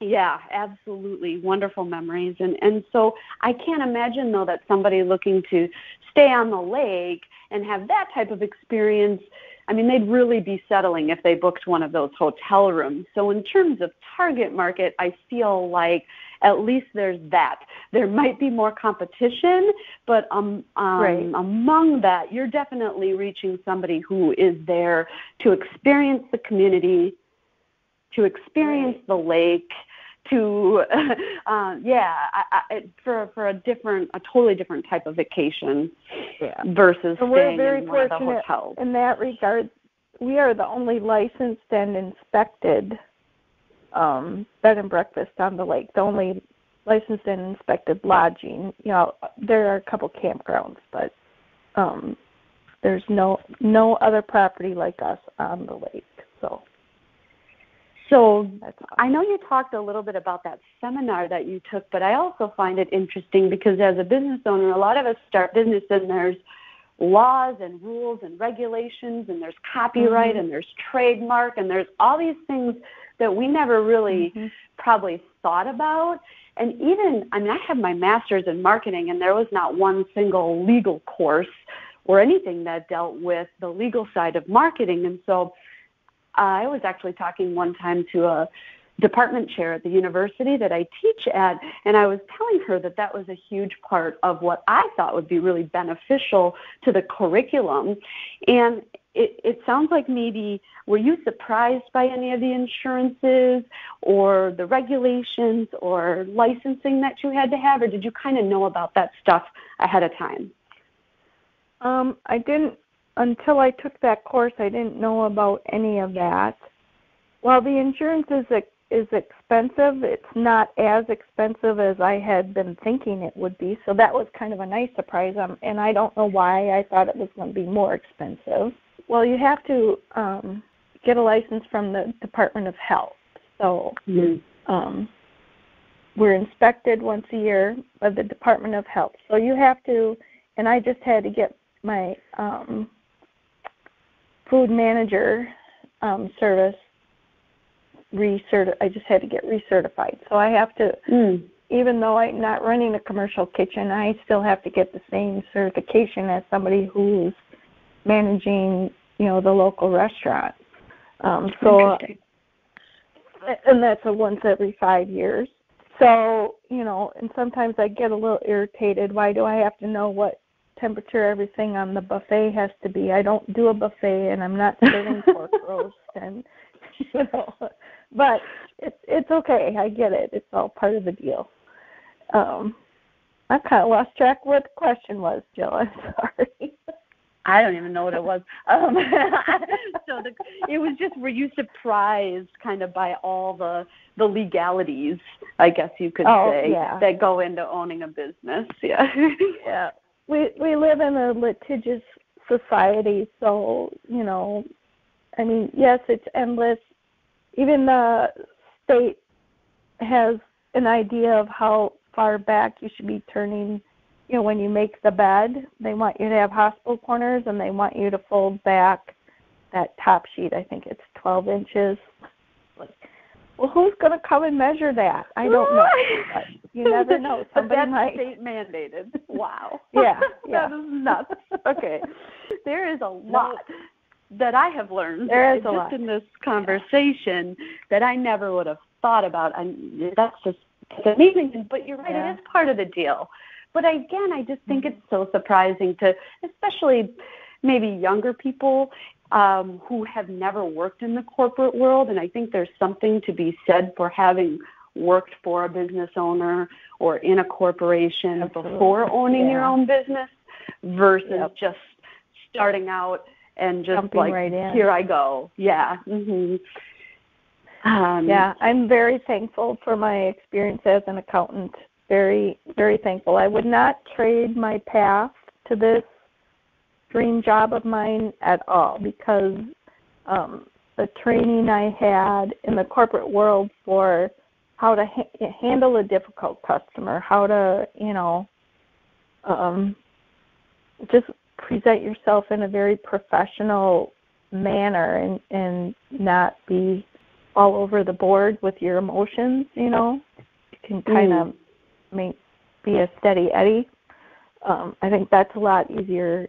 yeah, absolutely wonderful memories and and so I can't imagine though that somebody looking to stay on the lake and have that type of experience I mean, they'd really be settling if they booked one of those hotel rooms. So, in terms of target market, I feel like at least there's that. There might be more competition, but um, um, Right. among that, you're definitely reaching somebody who is there to experience the community, to experience the lake, to uh, yeah, I, I, for for a different, a totally different type of vacation Yeah. versus And we're staying very in one of the fortunate in that regard. We are the only licensed and inspected um, bed and breakfast on the lake. The only licensed and inspected lodging. You know, there are a couple campgrounds, but um, there's no no other property like us on the lake. So So awesome. I know you talked a little bit about that seminar that you took, but I also find it interesting because as a business owner, a lot of us start business and there's laws and rules and regulations and there's copyright Mhm. and there's trademark and there's all these things that we never really Mhm. probably thought about. And even, I mean, I have my master's in marketing and there was not one single legal course or anything that dealt with the legal side of marketing. And so I was actually talking one time to a department chair at the university that I teach at, and I was telling her that that was a huge part of what I thought would be really beneficial to the curriculum. And it, it sounds like maybe were you surprised by any of the insurances or the regulations or licensing that you had to have, or did you kind of know about that stuff ahead of time? Um, I didn't until I took that course. I didn't know about any of that. Well, the insurance is is expensive. It's not as expensive as I had been thinking it would be. So that was kind of a nice surprise. Um, and I don't know why I thought it was going to be more expensive. Well, you have to um, get a license from the Department of Health. So um, we're inspected once a year by the Department of Health. So you have to, and I just had to get my um, food manager um, service recerti- I just had to get recertified. So I have to, Mm. even though I'm not running a commercial kitchen, I still have to get the same certification as somebody who's managing, you know, the local restaurant. Um, so and that's a once every five years. So, you know, and sometimes I get a little irritated. Why do I have to know what temperature everything on the buffet has to be? I don't do a buffet and I'm not serving pork roast and you know but it's it's okay. I get it. It's all part of the deal. Um I kind of lost track what the question was, Jill. I'm sorry. I don't even know what it was. Um, so the, it was just were you surprised kind of by all the the legalities, I guess you could Oh, say, yeah. that go into owning a business. Yeah. yeah we we live in a litigious society so you know i mean yes it's endless. Even the state has an idea of how far back you should be turning you know when you make the bed. They want you to have hospital corners and they want you to fold back that top sheet. I think it's 12 inches well who's going to come and measure that i don't know you never know somebody that's might state mandated. Wow. Yeah, yeah. that is nuts. Okay. There is a lot that I have learned there is just lot. in this conversation yeah. that I never would have thought about. And that's just it's amazing. But you're right, yeah. it is part of the deal. But again, I just think mm-hmm. it's so surprising to, especially maybe younger people um, who have never worked in the corporate world. And I think there's something to be said for having worked for a business owner or in a corporation Absolutely. before owning yeah. your own business versus yep. just starting out and just Jumping like right here I go. Yeah. Mhm. Um, yeah, I'm very thankful for my experience as an accountant. Very, very thankful. I would not trade my path to this dream job of mine at all because um, the training I had in the corporate world for how to ha- handle a difficult customer, how to, you know, um, just present yourself in a very professional manner and and not be all over the board with your emotions you know you can kind mm. of make be a steady eddy um i think that's a lot easier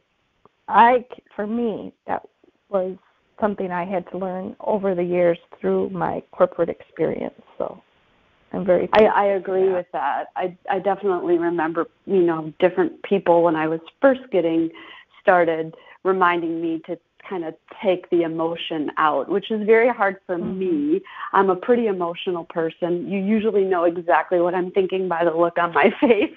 i for me that was something i had to learn over the years through my corporate experience so I'm very. I, I agree with that. I I definitely remember you know different people when I was first getting started reminding me to kind of take the emotion out, which is very hard for mm-hmm. me. I'm a pretty emotional person. You usually know exactly what I'm thinking by the look on my face.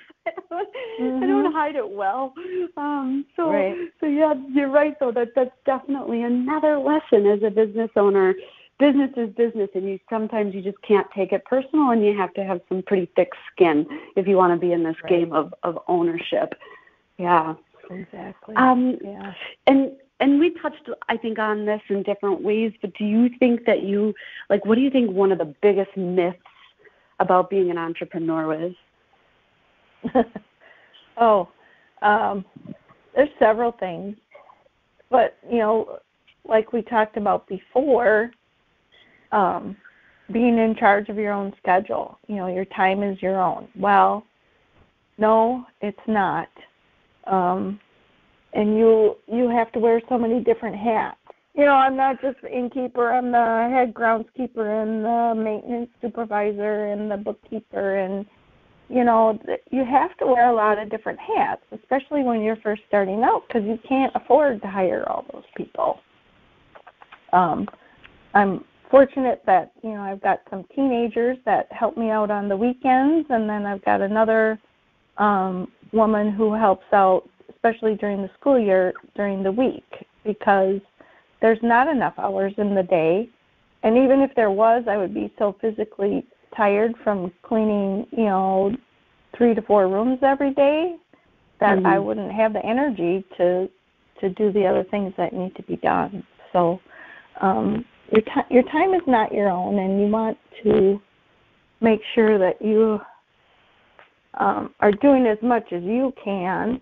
Mm-hmm. I don't mm-hmm. hide it well. Um, so, right. so yeah, you're right. Though that that's definitely another lesson as a business owner business is business and you sometimes you just can't take it personal and you have to have some pretty thick skin if you want to be in this right. game of of ownership yeah exactly um yeah and and we touched i think on this in different ways but do you think that you like what do you think one of the biggest myths about being an entrepreneur is oh um there's several things but you know like we talked about before um, being in charge of your own schedule. You know, your time is your own. Well, no, it's not. Um, and you you have to wear so many different hats. You know, I'm not just the innkeeper. I'm the head groundskeeper and the maintenance supervisor and the bookkeeper and you know you have to wear a lot of different hats especially when you're first starting out because you can't afford to hire all those people. Um i'm fortunate that you know I've got some teenagers that help me out on the weekends, and then I've got another um, woman who helps out, especially during the school year during the week, because there's not enough hours in the day, and even if there was, I would be so physically tired from cleaning, you know, three to four rooms every day that mm-hmm. I wouldn't have the energy to to do the other things that need to be done. So um, your time your time is not your own and you want to make sure that you um, are doing as much as you can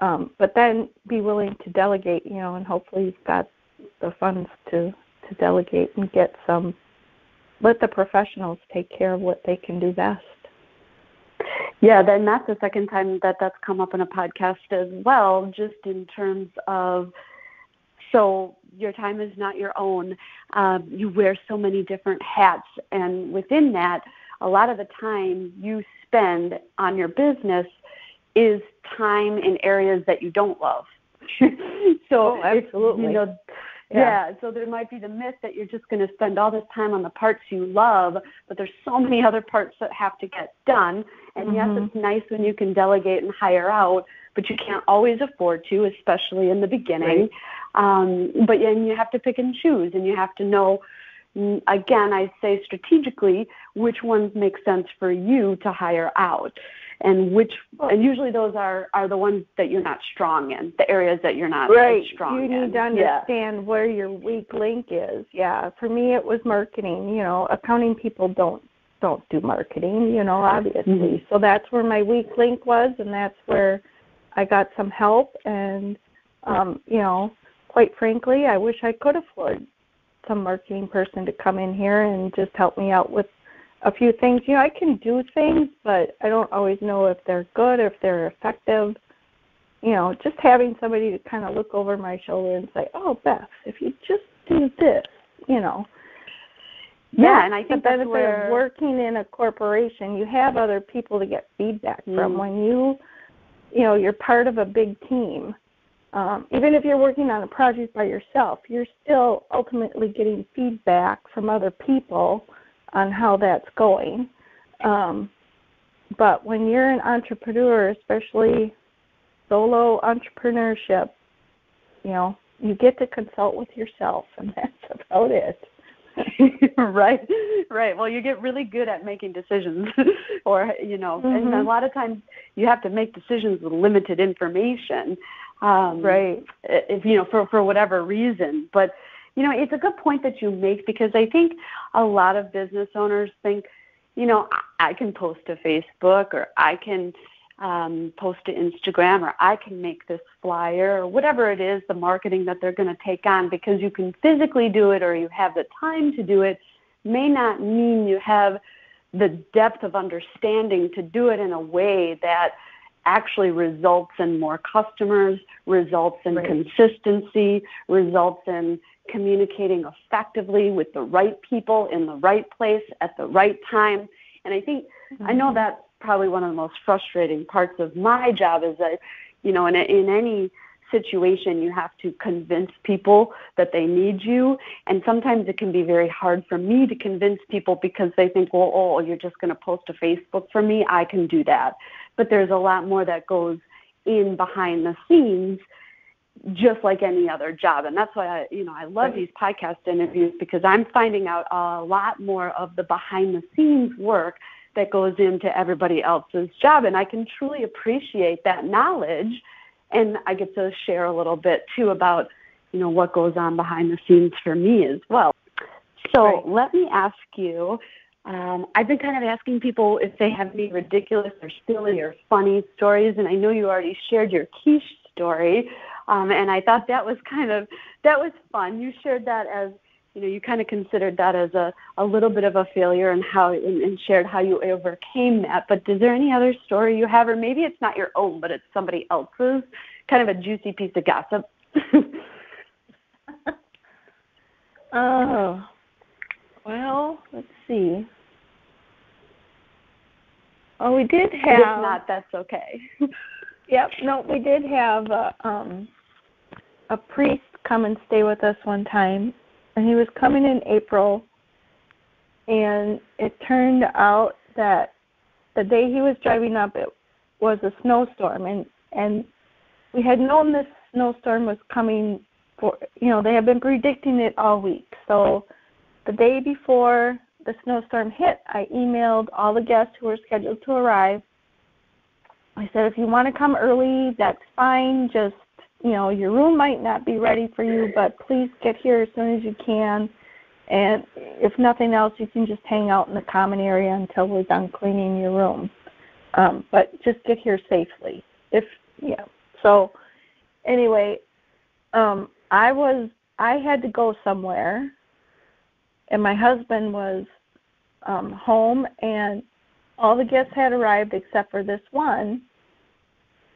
um, but then be willing to delegate you know and hopefully you've got the funds to to delegate and get some let the professionals take care of what they can do best yeah, then that's the second time that that's come up in a podcast as well, just in terms of so your time is not your own. Um, you wear so many different hats, and within that, a lot of the time you spend on your business is time in areas that you don't love. so oh, absolutely, you know, yeah. yeah. So there might be the myth that you're just going to spend all this time on the parts you love, but there's so many other parts that have to get done. And mm-hmm. yes, it's nice when you can delegate and hire out, but you can't always afford to, especially in the beginning. Right. Um, but then you have to pick and choose, and you have to know. Again, I say strategically which ones make sense for you to hire out, and which and usually those are are the ones that you're not strong in, the areas that you're not right. strong you in. need to understand yeah. where your weak link is. Yeah, for me it was marketing. You know, accounting people don't don't do marketing. You know, obviously. Mm-hmm. So that's where my weak link was, and that's where I got some help and um, you know quite frankly, I wish I could afford some marketing person to come in here and just help me out with a few things. You know, I can do things, but I don't always know if they're good, or if they're effective. you know, just having somebody to kind of look over my shoulder and say, "Oh, Beth, if you just do this," you know. Yeah, and I think the that's benefit where of working in a corporation. You have other people to get feedback from Mm. when you, you know, you're part of a big team. Um, even if you're working on a project by yourself, you're still ultimately getting feedback from other people on how that's going. Um, but when you're an entrepreneur, especially solo entrepreneurship, you know, you get to consult with yourself, and that's about it. right right well you get really good at making decisions or you know and a Mhm. lot of times you have to make decisions with limited information um Right. if you know for for whatever reason but you know it's a good point that you make because i think a lot of business owners think you know i, I can post to facebook or i can um, post to Instagram or I can make this flyer or whatever it is, the marketing that they're going to take on because you can physically do it or you have the time to do it may not mean you have the depth of understanding to do it in a way that actually results in more customers, results in Right. consistency, results in communicating effectively with the right people in the right place at the right time. And I think I know mm-hmm. that's probably one of the most frustrating parts of my job is that, you know, in, in any situation, you have to convince people that they need you. And sometimes it can be very hard for me to convince people because they think, well, oh, you're just going to post to Facebook for me. I can do that. But there's a lot more that goes in behind the scenes just like any other job and that's why I you know I love these podcast interviews because I'm finding out a lot more of the behind the scenes work that goes into everybody else's job and I can truly appreciate that knowledge and I get to share a little bit too about you know what goes on behind the scenes for me as well. So Right. let me ask you um, I've been kind of asking people if they have any ridiculous or silly or funny stories, and I know you already shared your quiche story, um, and I thought that was kind of that was fun. You shared that as you know you kind of considered that as a, a little bit of a failure and how and, and shared how you overcame that. But is there any other story you have, or maybe it's not your own, but it's somebody else's, kind of a juicy piece of gossip? Oh, well, let's see. Oh, we did have. if not, that's okay. Yep. No, we did have a, um, a priest come and stay with us one time, and he was coming in April. And it turned out that the day he was driving up, it was a snowstorm, and and we had known this snowstorm was coming for you know they have been predicting it all week. So the day before the snowstorm hit, I emailed all the guests who were scheduled to arrive I said, if you want to come early, that's fine. Just, you know, your room might not be ready for you, but please get here as soon as you can. And if nothing else, you can just hang out in the common area until we're done cleaning your room. Um, but just get here safely. If yeah. So anyway, um, I was I had to go somewhere, and my husband was um, home, and all the guests had arrived except for this one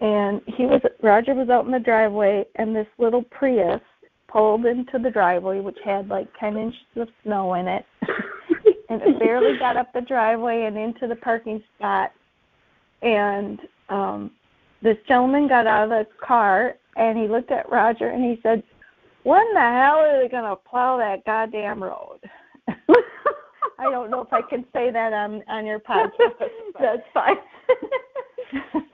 and he was roger was out in the driveway and this little prius pulled into the driveway which had like ten inches of snow in it and it barely got up the driveway and into the parking spot and um this gentleman got out of the car and he looked at roger and he said when the hell are they going to plow that goddamn road I don't know if I can say that on on your podcast. but- That's fine.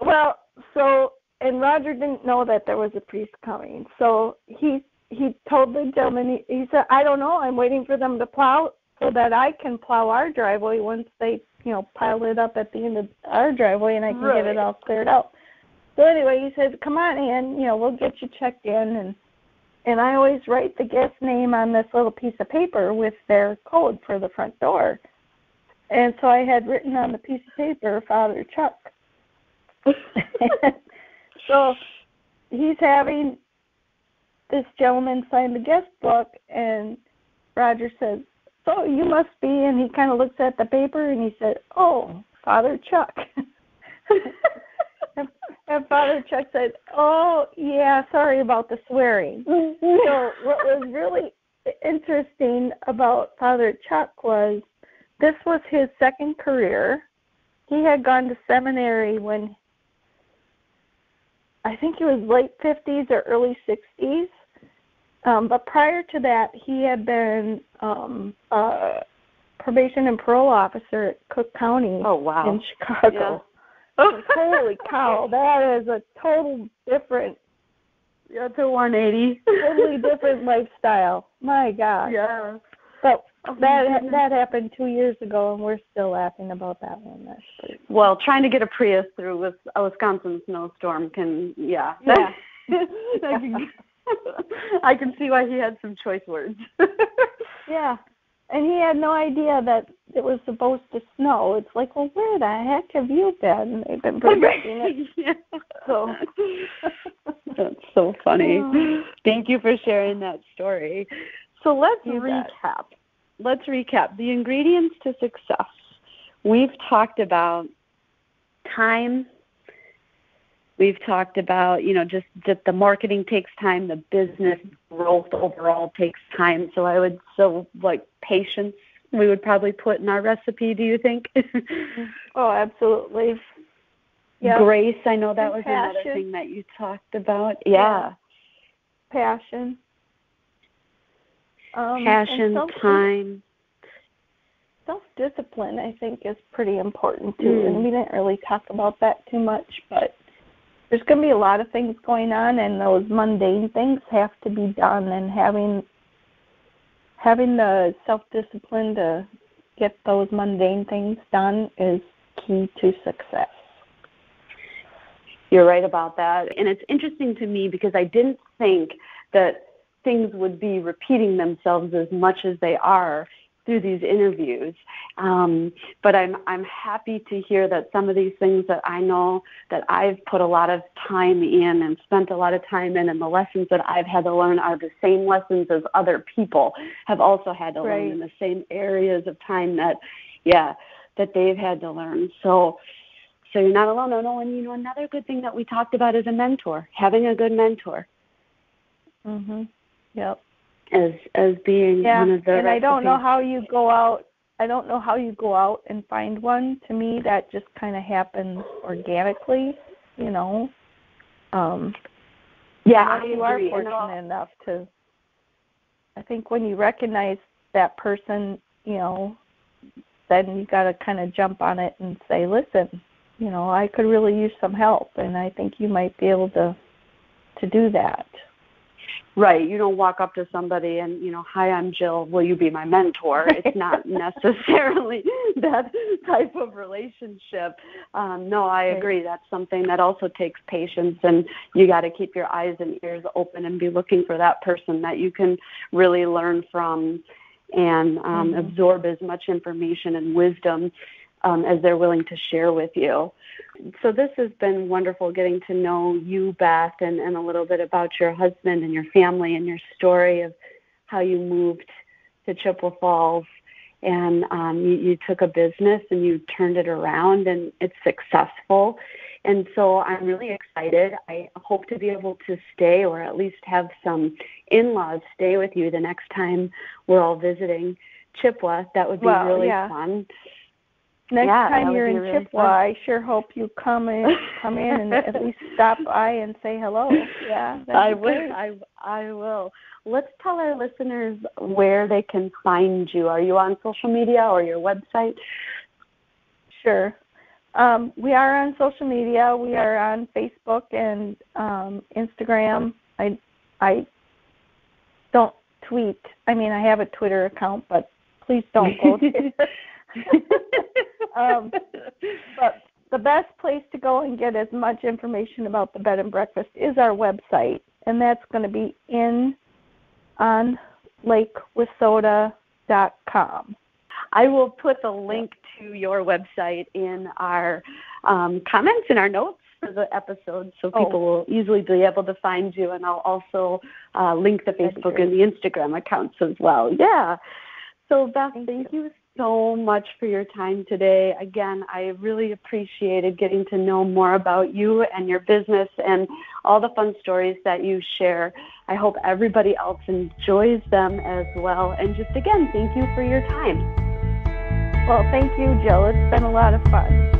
well, so and Roger didn't know that there was a priest coming, so he he told the gentleman he, he said, "I don't know. I'm waiting for them to plow so that I can plow our driveway once they you know pile it up at the end of our driveway and I can get it all cleared out." So anyway, he said, "Come on in. You know, we'll get you checked in and." And I always write the guest name on this little piece of paper with their code for the front door. And so I had written on the piece of paper Father Chuck. so he's having this gentleman sign the guest book and Roger says, So you must be and he kinda looks at the paper and he said, Oh, Father Chuck And Father Chuck said, "Oh, yeah, sorry about the swearing." so what was really interesting about Father Chuck was this was his second career. He had gone to seminary when I think he was late 50s or early 60s. Um, but prior to that, he had been um, a probation and parole officer at Cook County oh, wow. in Chicago. Yeah. Holy cow, that is a total different That's to 180. totally different lifestyle. My God. Yeah. But Oh, that that happened two years ago, and we're still laughing about that one. That's pretty. Well, trying to get a Prius through with a Wisconsin snowstorm can, yeah. Yeah. I, can, I can see why he had some choice words. Yeah, and he had no idea that it was supposed to snow. It's like, well, where the heck have you been? They've been predicting it. yeah. So. That's so funny. Thank you for sharing that story. So let's You bet. Let's recap the ingredients to success. We've talked about time. We've talked about, you know, just that the marketing takes time, the business growth overall takes time. So I would so like patience we would probably put in our recipe, do you think? Oh, absolutely. Yeah. Grace, I know that And was another thing that you talked about. Yeah. Passion. Um, Passion, self- time. self-discipline i think is pretty important too Mm. and we didn't really talk about that too much but there's going to be a lot of things going on and those mundane things have to be done and having having the self-discipline to get those mundane things done is key to success You're right about that. And it's interesting to me because I didn't think that things would be repeating themselves as much as they are through these interviews. Um, but I'm I'm happy to hear that some of these things that I know that I've put a lot of time in and spent a lot of time in and the lessons that I've had to learn are the same lessons as other people have also had to learn in the same areas of time that yeah, that they've had to learn. So so you're not alone. Oh, no, and you know another good thing that we talked about is a mentor, having a good mentor mhm yep. as as being yeah one of the and i don't know how you go out i don't know how you go out and find one. To me that just kind of happens organically you know? Um Yeah, you are fortunate enough to i think when you recognize that person you know then you got to kind of jump on it and say listen you know i could really use some help and i think you might be able to to do that Right. You don't walk up to somebody and, you know, hi, I'm Jill. Will you be my mentor? It's not necessarily that type of relationship. Um, no, I agree. That's something that also takes patience, and you got to keep your eyes and ears open and be looking for that person that you can really learn from and um, Mhm. absorb as much information and wisdom um, as they're willing to share with you. So this has been wonderful getting to know you, Beth, and, and a little bit about your husband and your family and your story of how you moved to Chippewa Falls and um, you, you took a business and you turned it around and it's successful. And so I'm really excited. I hope to be able to stay or at least have some in laws stay with you the next time we're all visiting Chippewa. That would be Well, really yeah. fun. Next Yeah, time you're in really Chippewa, fun. I sure hope you come in, come in and at least stop by and say hello. Yeah, I will. great. I I will. Let's tell our listeners where they can find you. Are you on social media or your website? Sure. Um, we are on social media. We are on Facebook and um, Instagram. I I don't tweet. I mean, I have a Twitter account, but please don't go. um, but the best place to go and get as much information about the bed and breakfast is our website, and that's going to be in on lakewissota.com. I will put the link to your website in our um, comments in our notes for the episode, so Oh. people will easily be able to find you. And I'll also uh, link the Facebook and the Instagram accounts as well. Yeah. So Beth, Thank thank you. So much for your time today. Again, I really appreciated getting to know more about you and your business and all the fun stories that you share. I hope everybody else enjoys them as well. And just again, thank you for your time. Well, thank you, Jill. It's been a lot of fun.